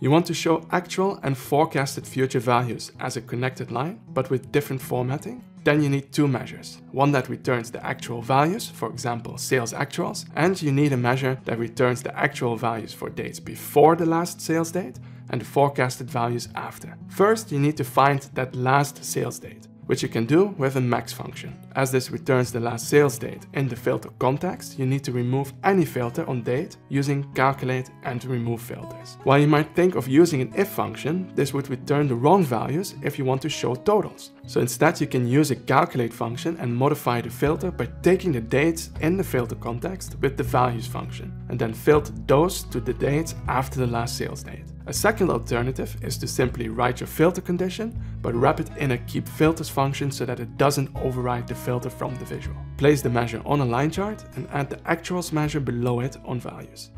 You want to show actual and forecasted future values as a connected line, but with different formatting? Then you need two measures. One that returns the actual values, for example sales actuals, and you need a measure that returns the actual values for dates before the last sales date and the forecasted values after. First, you need to find that last sales date which you can do with a max function. As this returns the last sales date in the filter context, you need to remove any filter on date using calculate and remove filters. While you might think of using an if function, this would return the wrong values if you want to show totals. So instead you can use a calculate function and modify the filter by taking the dates in the filter context with the values function and then filter those to the dates after the last sales date. A second alternative is to simply write your filter condition, but wrap it in a keep filters function so that it doesn't override the filter from the visual. Place the measure on a line chart and add the actuals measure below it on values.